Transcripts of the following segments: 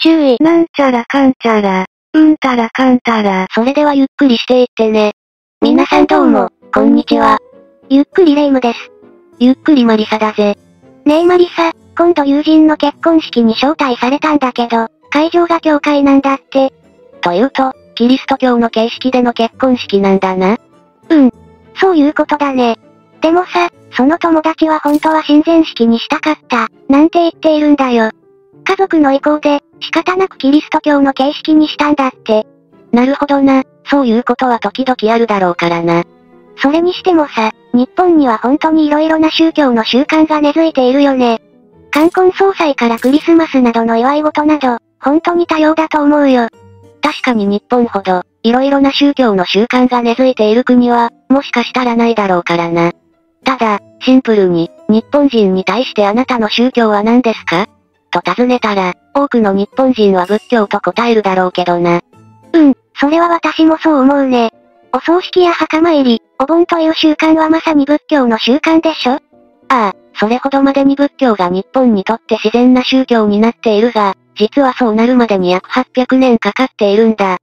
注意なんちゃらかんちゃら、うんたらかんたら。それではゆっくりしていってね。皆さんどうも、こんにちは。ゆっくりレ夢ムです。ゆっくりマリサだぜ。ねえマリサ、今度友人の結婚式に招待されたんだけど、会場が教会なんだって。というと、キリスト教の形式での結婚式なんだな。うん。そういうことだね。でもさ、その友達は本当は親善式にしたかった、なんて言っているんだよ。家族の意向で、仕方なくキリスト教の形式にしたんだって。なるほどな、そういうことは時々あるだろうからな。それにしてもさ、日本には本当に色々な宗教の習慣が根付いているよね。冠婚葬祭からクリスマスなどの祝い事など、本当に多様だと思うよ。確かに日本ほど、色々な宗教の習慣が根付いている国は、もしかしたらないだろうからな。ただ、シンプルに、日本人に対してあなたの宗教は何ですか？と尋ねたら、多くの日本人は仏教と答えるだろうけどな。うん、それは私もそう思うね。お葬式や墓参り、お盆という習慣はまさに仏教の習慣でしょ？ああ、それほどまでに仏教が日本にとって自然な宗教になっているが、実はそうなるまでに約800年かかっているんだ。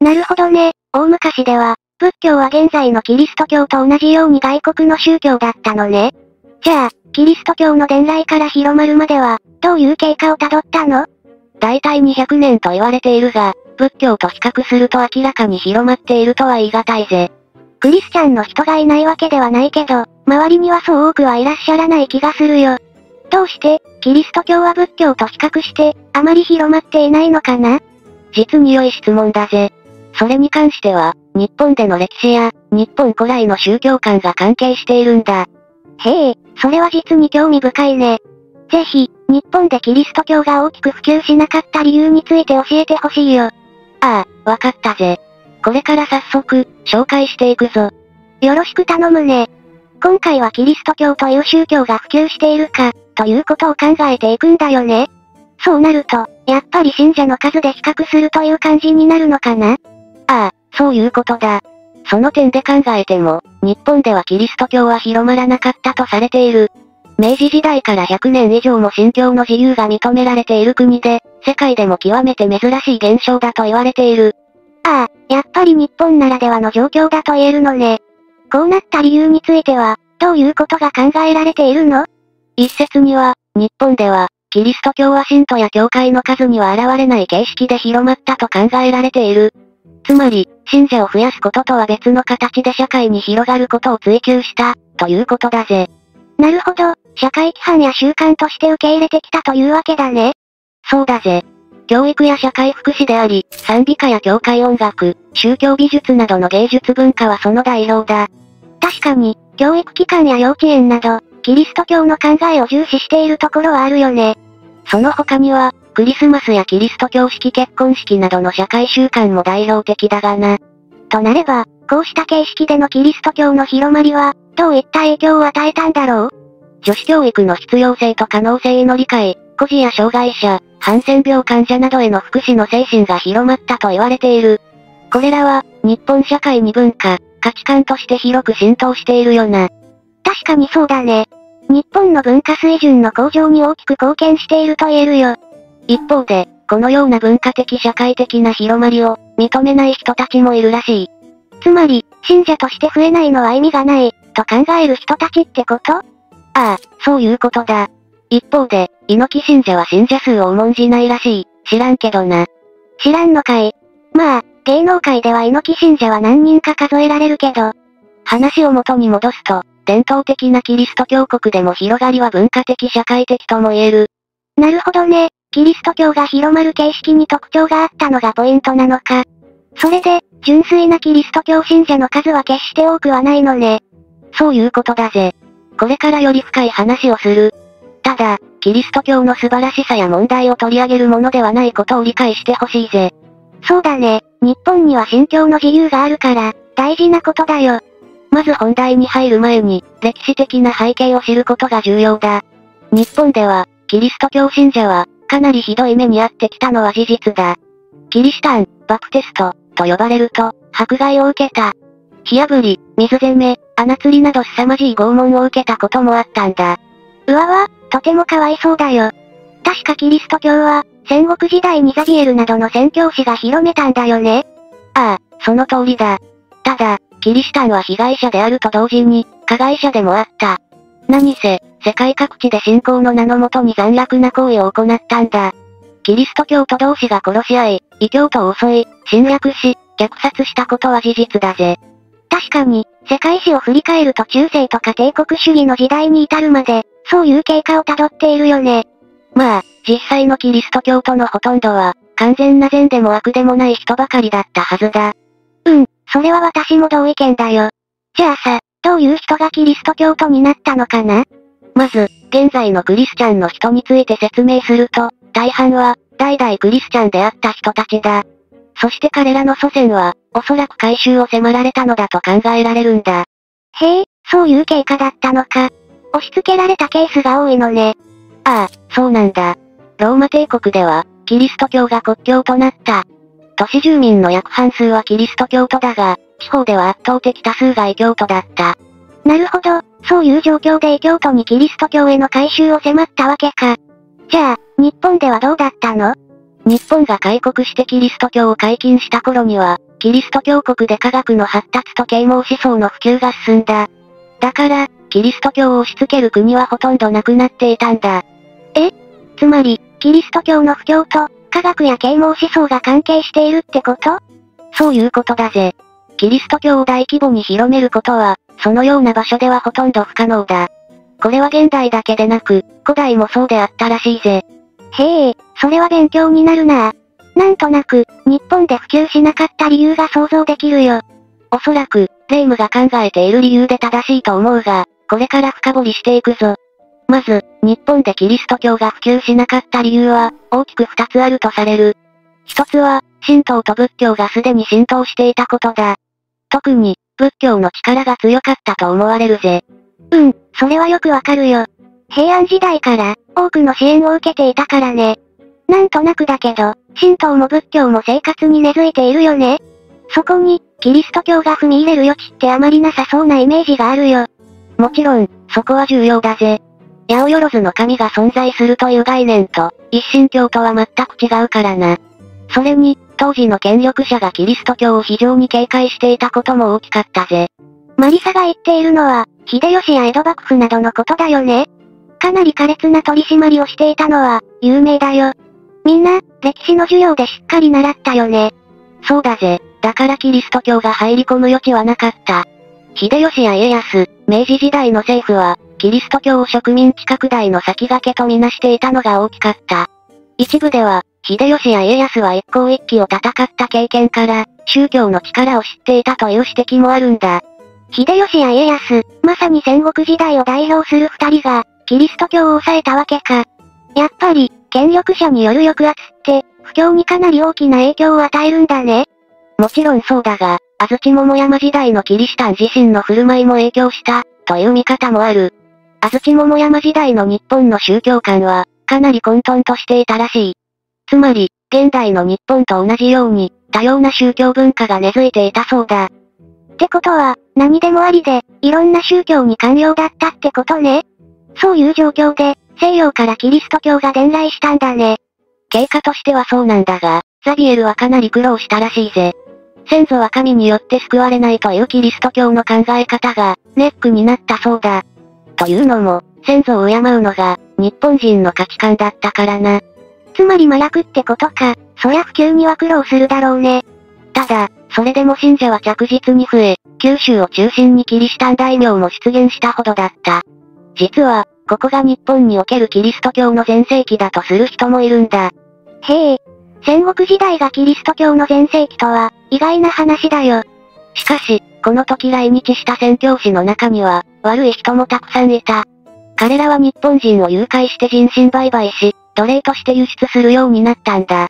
なるほどね、大昔では、仏教は現在のキリスト教と同じように外国の宗教だったのね。じゃあ、キリスト教の伝来から広まるまでは、どういう経過をたどったの？だいたい200年と言われているが、仏教と比較すると明らかに広まっているとは言い難いぜ。クリスチャンの人がいないわけではないけど、周りにはそう多くはいらっしゃらない気がするよ。どうして、キリスト教は仏教と比較して、あまり広まっていないのかな？実に良い質問だぜ。それに関しては、日本での歴史や、日本古来の宗教観が関係しているんだ。へえ、それは実に興味深いね。ぜひ、日本でキリスト教が大きく普及しなかった理由について教えてほしいよ。ああ、わかったぜ。これから早速、紹介していくぞ。よろしく頼むね。今回はキリスト教という宗教が普及しているか、ということを考えていくんだよね。そうなると、やっぱり信者の数で比較するという感じになるのかな？ああ、そういうことだ。その点で考えても、日本ではキリスト教は広まらなかったとされている。明治時代から100年以上も信教の自由が認められている国で、世界でも極めて珍しい現象だと言われている。ああ、やっぱり日本ならではの状況だと言えるのね。こうなった理由については、どういうことが考えられているの？一説には、日本では、キリスト教は信徒や教会の数には現れない形式で広まったと考えられている。つまり、信者を増やすこととは別の形で社会に広がることを追求した、ということだぜ。なるほど、社会規範や習慣として受け入れてきたというわけだね。そうだぜ。教育や社会福祉であり、賛美歌や教会音楽、宗教美術などの芸術文化はその代表だ。確かに、教育機関や幼稚園など、キリスト教の考えを重視しているところはあるよね。その他には、クリスマスやキリスト教式結婚式などの社会習慣も代表的だがな。となれば、こうした形式でのキリスト教の広まりは、どういった影響を与えたんだろう？女子教育の必要性と可能性への理解、孤児や障害者、ハンセン病患者などへの福祉の精神が広まったと言われている。これらは、日本社会に文化、価値観として広く浸透しているよな。確かにそうだね。日本の文化水準の向上に大きく貢献していると言えるよ。一方で、このような文化的社会的な広まりを、認めない人たちもいるらしい。つまり、信者として増えないのは意味がない、と考える人たちってこと？ああ、そういうことだ。一方で、猪木信者は信者数を重んじないらしい。知らんけどな。知らんのかい？まあ、芸能界では猪木信者は何人か数えられるけど。話を元に戻すと、伝統的なキリスト教国でも広がりは文化的社会的とも言える。なるほどね。キリスト教が広まる形式に特徴があったのがポイントなのか。それで、純粋なキリスト教信者の数は決して多くはないのね。そういうことだぜ。これからより深い話をする。ただ、キリスト教の素晴らしさや問題を取り上げるものではないことを理解してほしいぜ。そうだね。日本には信教の自由があるから、大事なことだよ。まず本題に入る前に、歴史的な背景を知ることが重要だ。日本では、キリスト教信者は、かなりひどい目に遭ってきたのは事実だ。キリシタン、バプテスト、と呼ばれると、迫害を受けた。火炙り、水攻め、穴釣りなど凄まじい拷問を受けたこともあったんだ。うわわ、とてもかわいそうだよ。確かキリスト教は、戦国時代にザビエルなどの宣教師が広めたんだよね。ああ、その通りだ。ただ、キリシタンは被害者であると同時に、加害者でもあった。何せ、世界各地で信仰の名のもとに残虐な行為を行ったんだ。キリスト教徒同士が殺し合い、異教徒を襲い、侵略し、虐殺したことは事実だぜ。確かに、世界史を振り返ると中世とか帝国主義の時代に至るまで、そういう経過をたどっているよね。まあ、実際のキリスト教徒のほとんどは、完全な善でも悪でもない人ばかりだったはずだ。うん、それは私も同意見だよ。じゃあさ、どういう人がキリスト教徒になったのかな？まず、現在のクリスチャンの人について説明すると、大半は、代々クリスチャンであった人たちだ。そして彼らの祖先は、おそらく回収を迫られたのだと考えられるんだ。へえ、そういう経過だったのか。押し付けられたケースが多いのね。ああ、そうなんだ。ローマ帝国では、キリスト教が国教となった。都市住民の約半数はキリスト教徒だが、地方では圧倒的多数が異教徒だった。なるほど、そういう状況で異教徒にキリスト教への改宗を迫ったわけか。じゃあ、日本ではどうだったの？日本が開国してキリスト教を解禁した頃には、キリスト教国で科学の発達と啓蒙思想の普及が進んだ。だから、キリスト教を押し付ける国はほとんどなくなっていたんだ。え？つまり、キリスト教の布教と、科学や啓蒙思想が関係しているってこと？そういうことだぜ。キリスト教を大規模に広めることは、そのような場所ではほとんど不可能だ。これは現代だけでなく、古代もそうであったらしいぜ。へえ、それは勉強になるななんとなく、日本で普及しなかった理由が想像できるよ。おそらく、レイムが考えている理由で正しいと思うが、これから深掘りしていくぞ。まず、日本でキリスト教が普及しなかった理由は、大きく二つあるとされる。一つは、神道と仏教がすでに浸透していたことだ。特に、仏教の力が強かったと思われるぜ。うん、それはよくわかるよ。平安時代から、多くの支援を受けていたからね。なんとなくだけど、神道も仏教も生活に根付いているよね。そこに、キリスト教が踏み入れる余地ってあまりなさそうなイメージがあるよ。もちろん、そこは重要だぜ。八百万の神が存在するという概念と、一神教とは全く違うからな。それに、当時の権力者がキリスト教を非常に警戒していたことも大きかったぜ。マリサが言っているのは、秀吉や江戸幕府などのことだよね。かなり苛烈な取り締まりをしていたのは、有名だよ。みんな、歴史の授業でしっかり習ったよね。そうだぜ。だからキリスト教が入り込む余地はなかった。秀吉や家康、明治時代の政府は、キリスト教を植民地拡大の先駆けとみなしていたのが大きかった。一部では、秀吉や家康は一向一揆を戦った経験から、宗教の力を知っていたという指摘もあるんだ。秀吉や家康、まさに戦国時代を代表する二人が、キリスト教を抑えたわけか。やっぱり、権力者による抑圧って、不況にかなり大きな影響を与えるんだね。もちろんそうだが、安土桃山時代のキリシタン自身の振る舞いも影響した、という見方もある。安土桃山時代の日本の宗教観は、かなり混沌としていたらしい。つまり、現代の日本と同じように、多様な宗教文化が根付いていたそうだ。ってことは、何でもありで、いろんな宗教に寛容だったってことね。そういう状況で、西洋からキリスト教が伝来したんだね。経過としてはそうなんだが、ザビエルはかなり苦労したらしいぜ。先祖は神によって救われないというキリスト教の考え方が、ネックになったそうだ。というのも、先祖を敬うのが、日本人の価値観だったからな。つまり麻薬ってことか、そりゃ普及には苦労するだろうね。ただ、それでも信者は着実に増え、九州を中心にキリシタン大名も出現したほどだった。実は、ここが日本におけるキリスト教の全盛期だとする人もいるんだ。へえ。戦国時代がキリスト教の全盛期とは、意外な話だよ。しかし、この時来日した宣教師の中には、悪い人もたくさんいた。彼らは日本人を誘拐して人身売買し、奴隷として輸出するようになったんだ。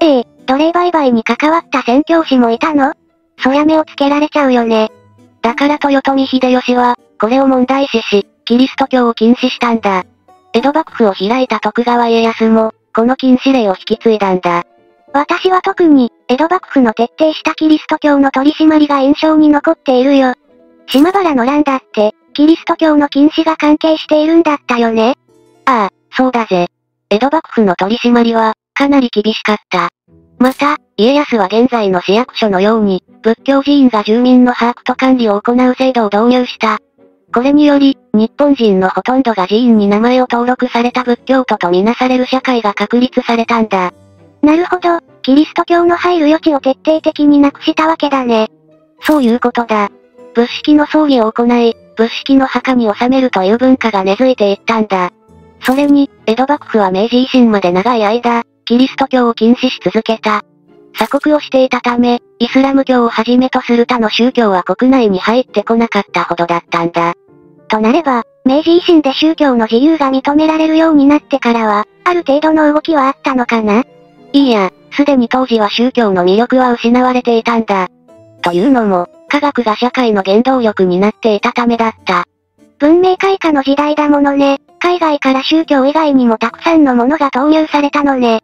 ええ、奴隷売買に関わった宣教師もいたの？そや目をつけられちゃうよね。だから豊臣秀吉は、これを問題視し、キリスト教を禁止したんだ。江戸幕府を開いた徳川家康も、この禁止令を引き継いだんだ。私は特に、江戸幕府の徹底したキリスト教の取り締まりが印象に残っているよ。島原の乱だって、キリスト教の禁止が関係しているんだったよね。ああ、そうだぜ。江戸幕府の取り締まりは、かなり厳しかった。また、家康は現在の市役所のように、仏教寺院が住民の把握と管理を行う制度を導入した。これにより、日本人のほとんどが寺院に名前を登録された仏教徒とみなされる社会が確立されたんだ。なるほど、キリスト教の入る余地を徹底的になくしたわけだね。そういうことだ。仏式の葬儀を行い、仏式の墓に納めるという文化が根付いていったんだ。それに、江戸幕府は明治維新まで長い間、キリスト教を禁止し続けた。鎖国をしていたため、イスラム教をはじめとする他の宗教は国内に入ってこなかったほどだったんだ。となれば、明治維新で宗教の自由が認められるようになってからは、ある程度の動きはあったのかな？いいや、すでに当時は宗教の魅力は失われていたんだ。というのも、科学が社会の原動力になっていたためだった。文明開化の時代だものね。海外から宗教以外にもたくさんのものが投入されたのね。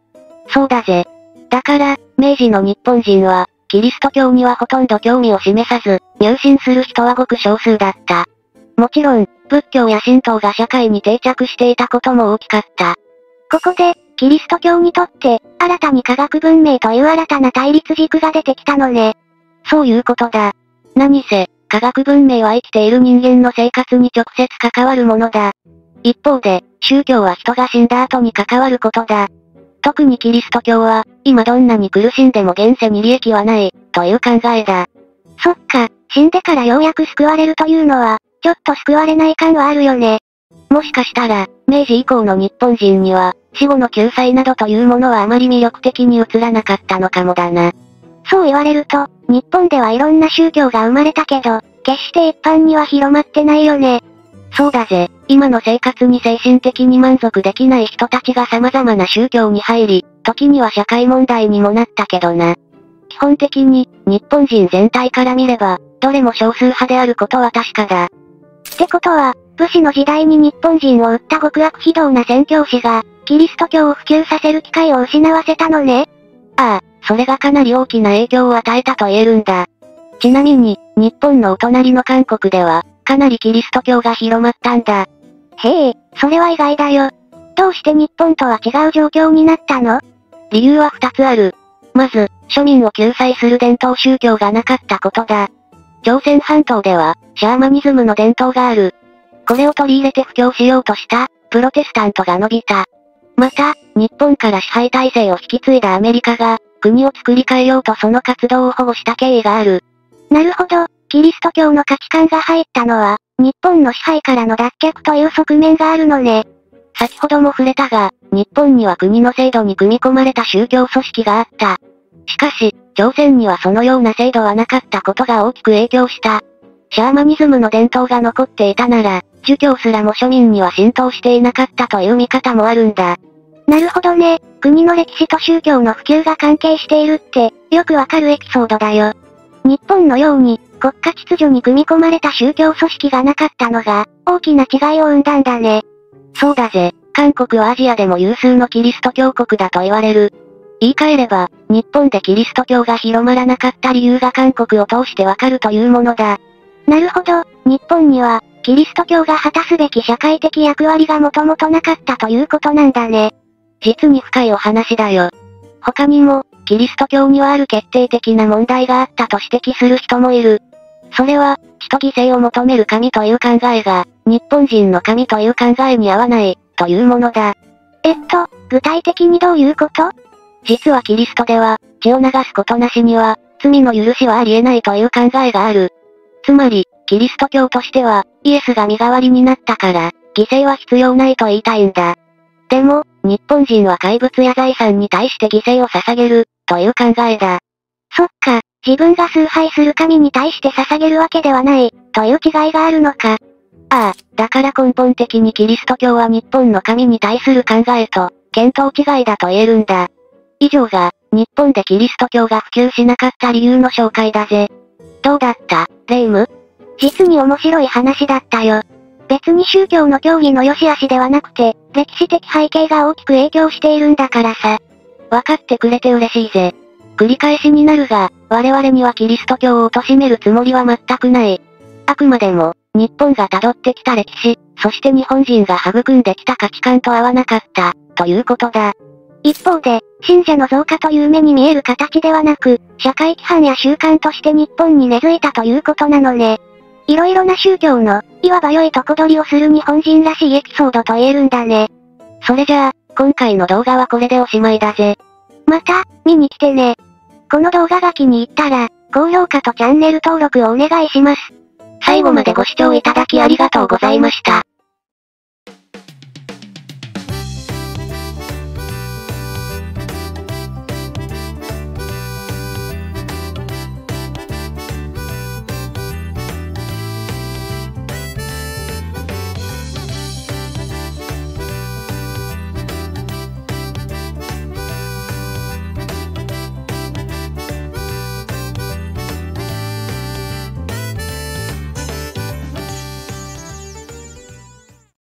そうだぜ。だから、明治の日本人は、キリスト教にはほとんど興味を示さず、入信する人はごく少数だった。もちろん、仏教や神道が社会に定着していたことも大きかった。ここで、キリスト教にとって、新たに科学文明という新たな対立軸が出てきたのね。そういうことだ。何せ、科学文明は生きている人間の生活に直接関わるものだ。一方で、宗教は人が死んだ後に関わることだ。特にキリスト教は、今どんなに苦しんでも現世に利益はない、という考えだ。そっか、死んでからようやく救われるというのは、ちょっと救われない感はあるよね。もしかしたら、明治以降の日本人には、死後の救済などというものはあまり魅力的に映らなかったのかもだな。そう言われると、日本ではいろんな宗教が生まれたけど、決して一般には広まってないよね。そうだぜ。今の生活に精神的に満足できない人たちが様々な宗教に入り、時には社会問題にもなったけどな。基本的に、日本人全体から見れば、どれも少数派であることは確かだ。ってことは、武士の時代に日本人を撃った極悪非道な宣教師が、キリスト教を普及させる機会を失わせたのねああ、それがかなり大きな影響を与えたと言えるんだ。ちなみに、日本のお隣の韓国では、かなりキリスト教が広まったんだ。へえ、それは意外だよ。どうして日本とは違う状況になったの？理由は二つある。まず、庶民を救済する伝統宗教がなかったことだ。朝鮮半島では、シャーマニズムの伝統がある。これを取り入れて布教しようとした、プロテスタントが伸びた。また、日本から支配体制を引き継いだアメリカが、国を作り変えようとその活動を保護した経緯がある。なるほど、キリスト教の価値観が入ったのは、日本の支配からの脱却という側面があるのね。先ほども触れたが、日本には国の制度に組み込まれた宗教組織があった。しかし、朝鮮にはそのような制度はなかったことが大きく影響した。シャーマニズムの伝統が残っていたなら、儒教すらも庶民には浸透していなかったという見方もあるんだ。なるほどね。国の歴史と宗教の普及が関係しているって、よくわかるエピソードだよ。日本のように、国家秩序に組み込まれた宗教組織がなかったのが、大きな違いを生んだんだね。そうだぜ。韓国はアジアでも有数のキリスト教国だと言われる。言い換えれば、日本でキリスト教が広まらなかった理由が韓国を通してわかるというものだ。なるほど、日本には、キリスト教が果たすべき社会的役割がもともとなかったということなんだね。実に深いお話だよ。他にも、キリスト教にはある決定的な問題があったと指摘する人もいる。それは、死と犠牲を求める神という考えが、日本人の神という考えに合わない、というものだ。えっと、具体的にどういうこと？実はキリストでは、血を流すことなしには、罪の許しはありえないという考えがある。つまり、キリスト教としては、イエスが身代わりになったから、犠牲は必要ないと言いたいんだ。でも、日本人は怪物や財産に対して犠牲を捧げる、という考えだ。そっか、自分が崇拝する神に対して捧げるわけではない、という違いがあるのか。ああ、だから根本的にキリスト教は日本の神に対する考えと、見当違いだと言えるんだ。以上が、日本でキリスト教が普及しなかった理由の紹介だぜ。どうだったレイム？実に面白い話だったよ。別に宗教の教義の良し悪しではなくて、歴史的背景が大きく影響しているんだからさ。わかってくれて嬉しいぜ。繰り返しになるが、我々にはキリスト教を貶めるつもりは全くない。あくまでも、日本が辿ってきた歴史、そして日本人が育んできた価値観と合わなかった、ということだ。一方で、信者の増加という目に見える形ではなく、社会規範や習慣として日本に根付いたということなのね。いろいろな宗教の、いわば良いとこ取りをする日本人らしいエピソードと言えるんだね。それじゃあ、今回の動画はこれでおしまいだぜ。また、見に来てね。この動画が気に入ったら、高評価とチャンネル登録をお願いします。最後までご視聴いただきありがとうございました。